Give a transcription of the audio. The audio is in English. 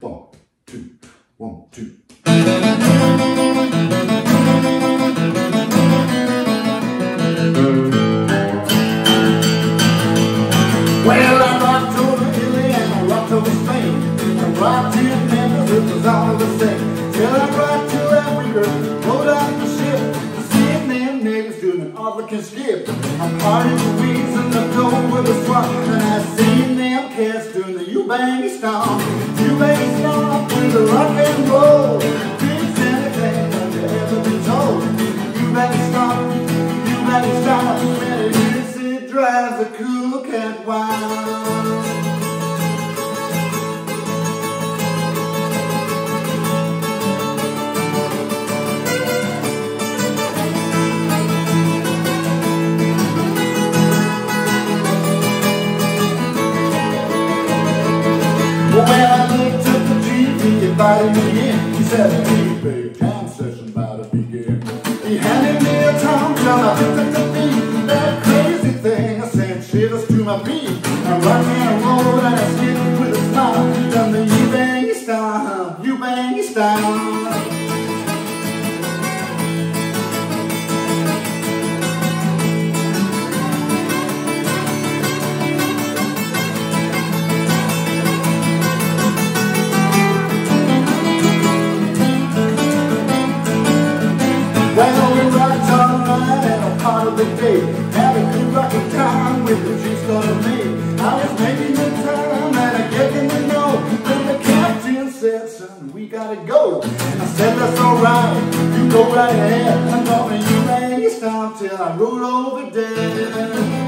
One, two, one, two. Well, I rocked over Italy and I rocked over Spain. I rocked in Memphis, it was all the same. Till I rocked to Africa, rode out the ship. Seeing them niggas doing an African skip. I parted the weeds and the door with a swap. And I seen them cats doing the Ubangi stomp. Ubangi stomp with the rock and roll. You ever been told. Ubangi stomp, Ubangi stomp. And it drives a cool cat wild. Well, when I looked at the he invited me in. He said, hey, babe, jam session about to begin. He handed me a tom tom, I picked up the beat. That crazy thing, I sent shivers to my feet. I rock and roll and I skip with a smile. The day. Had a good rocking time with the juice on me. I was making the time and I getting to know. Then the captain said, son, we gotta go. I said, that's alright, you go right ahead. I'm gonna you ain't stop till I roll over dead.